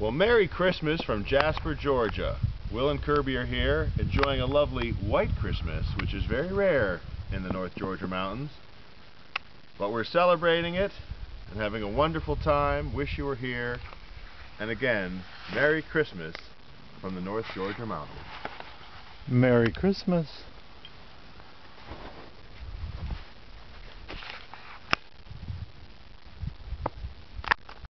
Well, Merry Christmas from Jasper, Georgia. Will and Kerby are here enjoying a lovely white Christmas, which is very rare in the North Georgia mountains. But we're celebrating it and having a wonderful time. Wish you were here. And again, Merry Christmas from the North Georgia mountains. Merry Christmas.